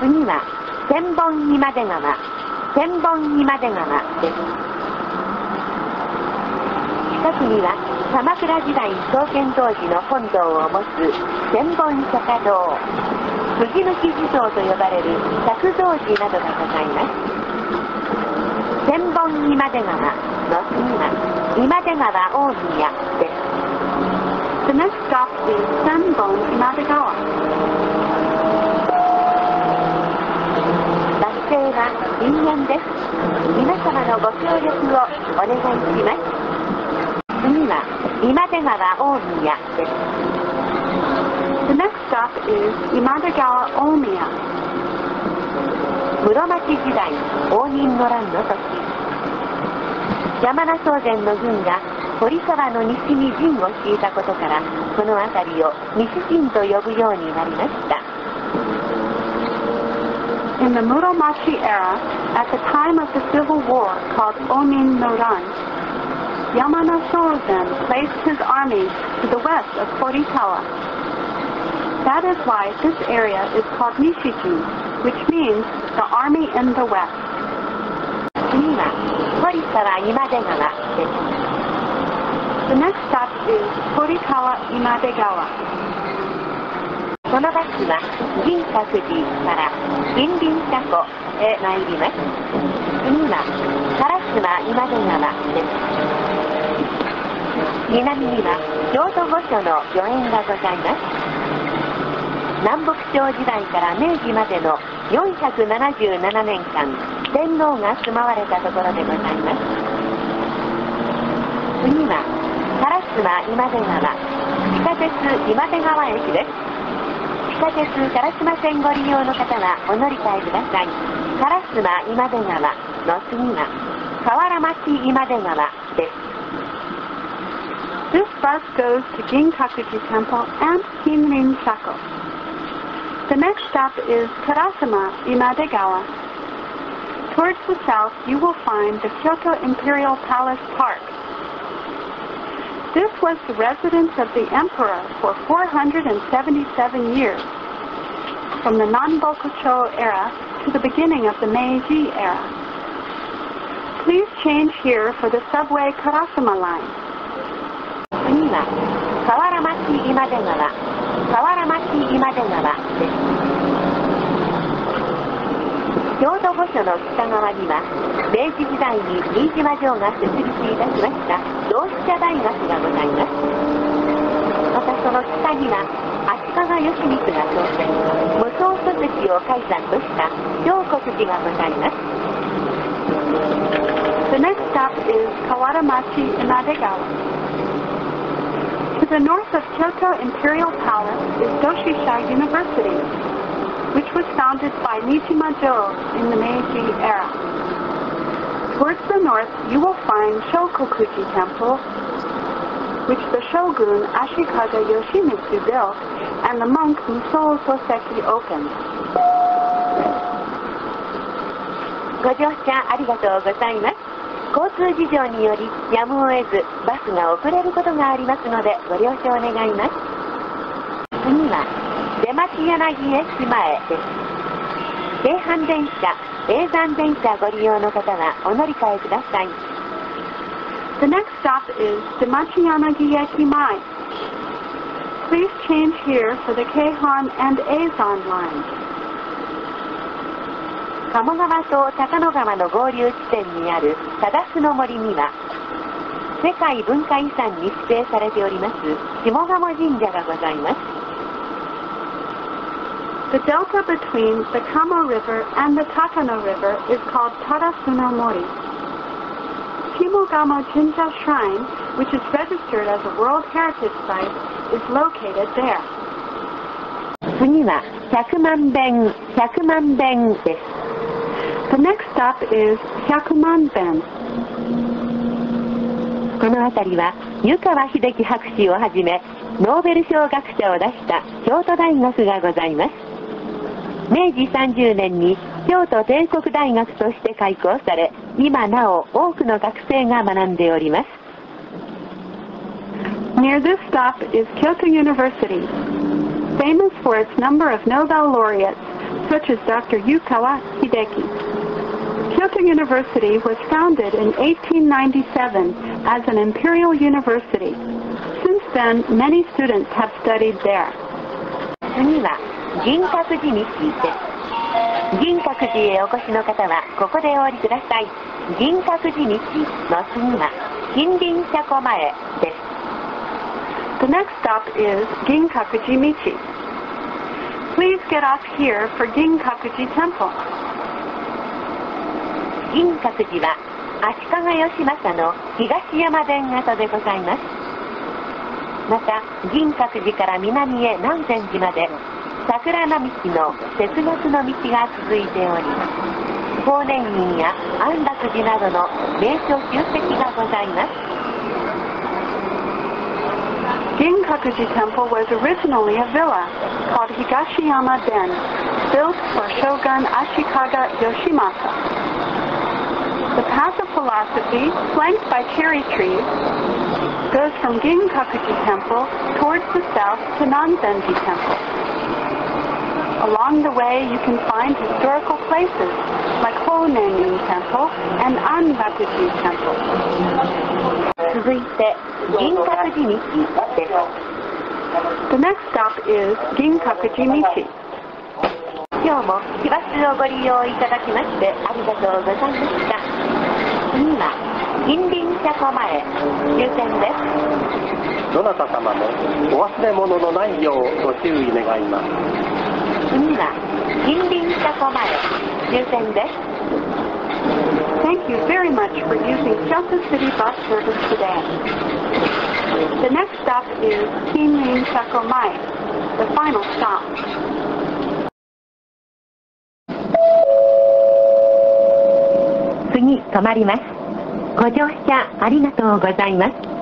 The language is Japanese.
次は千本今出川。千本今出川です近くには鎌倉時代創建当時の本堂を持つ千本釈迦堂。藤抜き地蔵と呼ばれる百蔵寺などがございます。千本今出川の次は今出川大宮です。The next stop is Sanbon Imadegawa. バス停は人間です皆様のご協力をお願いします次は今出川大宮です The next stop is Imadegawa Omiya. 室町時代応仁の乱の時山名宗全の軍が堀沢の西に陣を敷いたことからこの辺りを西陣と呼ぶようになりました In the Muromachi era, at the time of the civil war called Onin no Ran, Yamana Shozen placed his army to the west of Horikawa. That is why this area is called Nishijin, which means the army in the west. 次は堀沢今出川です The next stop is Horikawa Imadegawa. このバスは銀閣寺から近隣車庫へ参ります。次は烏丸今出川です。南には京都御所の御苑がございます南北朝時代から明治までの477年間天皇が住まわれたところでございます次は烏丸今出川地下鉄今出川駅です下鉄烏丸線ご利用の方はお乗り換えください烏丸今出川の次は河原町今出川です This bus goes to Ginkakuji Temple and Hinrin Sako. The next stop is Karasama Imadegawa. Towards the south, you will find the Kyoto Imperial Palace Park. This was the residence of the emperor for 477 years, from the Nanbokucho era to the beginning of the Meiji era. Please change here for the subway Karasama line. 次は河原町今出川河原町今出川です京都御所の北側には明治時代に新島城が設立 いたしました同志社大学がございますまたその北には足利義満が当選無双書籍を開山とした上国寺がございます The next stop is Kawaramachi Imadegawa. To the north of Kyoto Imperial Palace is Doshisha University, which was founded by Nishima-jo in the Meiji era. Towards the north, you will find Shokokuji Temple, which the shogun Ashikaga Yoshimitsu built, and the monk Musou Soseki opened. ご乗車ありがとうございます交通事情によりやむを得ずバスが遅れることがありますのでご了承願います次は出町柳駅前です京阪電車永山電車ご利用の方はお乗り換えください The next stop is Demachiyanagi Ekimai. Please change here for the Keihan and Eizan lines. 鴨川と高野川の合流地点にある忠須の森には世界文化遺産に指定されております下鴨神社がございます The delta between the Kamo River and the Takano River is called Tarasuno Mori. Shimogamo Jinja Shrine, which is registered as a World Heritage Site, is located there. 次は100万遍100万遍です The next stop is Hyakumanben. この辺りは湯川秀樹博士をはじめノーベル賞学者を出した京都大学がございます 明治30年に京都帝国大学として開校され今なお多くの学生が学んでおります Near this stop is Kyoto University, famous for its number of Nobel laureates such as Dr. Yukawa Hideki. Kyoto University was founded in 1897 as an imperial university. Since then, many students have studied there. 次は 銀閣寺道です銀閣寺へお越しの方はここでお降りください銀閣寺道の次は近隣車庫前です The next stop is Ginkakuji Michi. Please get off here for Ginkakuji Temple. 銀閣寺は足利義政の東山殿跡でございますまた銀閣寺から南へ南禅寺まで桜並木の哲学の道が続いており法然院や安楽寺などの名所集積がございます Ginkakuji Temple was originally a villa called Higashiyama Den, built for Shogun Ashikaga Yoshimasa. The path of philosophy, flanked by cherry trees, goes from Ginkakuji Temple towards the south to Nanzenji Temple. Along the way, you can find historical places like Honenyin Temple and Anbakuji Temple. 続いて銀閣寺道です The next stop is Ginkakuji Michi. 今日も市バスをご利用いただきましてありがとうございました次は近隣車庫前終点ですどなた様もお忘れ物のないようご注意願います次は近隣車庫前終点です Thank you very much for using Kyoto City bus service today. The next stop is Kinrin Sakomai, the final stop. 次止まりますご乗車ありがとうございます